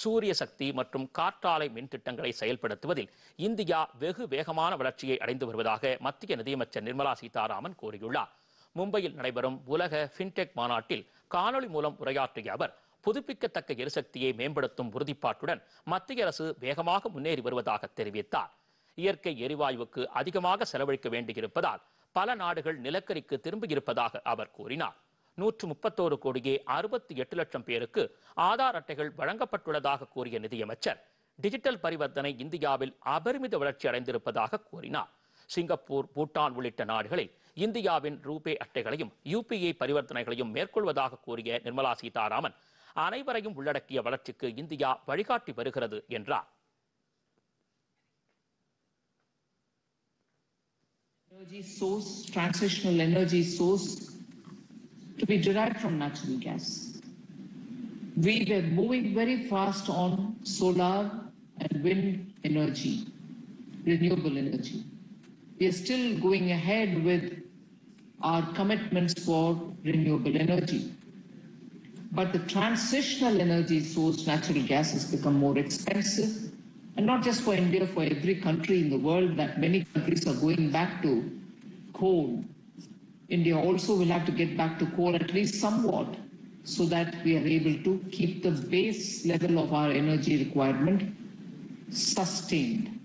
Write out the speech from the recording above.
சூரிய சக்தி மற்றும் காற்றாலை மின் திட்டங்களை செயல்படுத்துவதில் இந்தியா வெகு வேகமான வளர்ச்சியை அடைந்து வருவதாக மத்திய நிதியமைச்சர் நிர்மலா சீதாராமன் கூறியுள்ளார். மும்பையில் நடைபெறும் உலக ஃபின்டெக் மாநாட்டில் காணொளி மூலம் உரையாற்றிய அவர் புதுப்பிக்கத்தக்க எரிசக்தியை மேம்படுத்தும் உறுதிப்பாட்டுடன் மத்திய அரசு வேகமாக முன்னேறி வருவதாக தெரிவித்தார். இயற்கை எரிவாயுவுக்கு அதிகமாக செலவழிக்க வேண்டியிருப்பதால் பல நாடுகள் நிலக்கரிக்கு திரும்பியிருப்பதாக அவர் கூறினார். நூற்று முப்பத்தோரு கோடியே அறுபத்தி எட்டு லட்சம் பேருக்கு ஆதார் அட்டைகள் வழங்கப்பட்டுள்ளதாக கூறிய நிதியமைச்சர் டிஜிட்டல் பரிவர்த்தனை இந்தியாவில் அபரிமித வளர்ச்சி அடைந்திருப்பதாக கூறினார். சிங்கப்பூர் பூட்டான் உள்ளிட்ட நாடுகளில் இந்தியாவின் ரூபே அட்டைகளையும் யூபிஐ பரிவர்த்தனைகளையும் மேற்கொள்வதாக கூறிய நிர்மலா சீதாராமன் அனைவரையும் உள்ளடக்கிய வளர்ச்சிக்கு இந்தியா வழிகாட்டி வருகிறது என்றார். Energy source, transitional energy source to be derived from natural gas. We were moving very fast on solar and wind energy, renewable energy. We are still going ahead with our commitments for renewable energy. But the transitional energy source, natural gas, has become more expensive. And not just for India, for every country in the world, that many countries are going back to coal. India also will have to get back to coal at least somewhat so that we are able to keep the base level of our energy requirement sustained.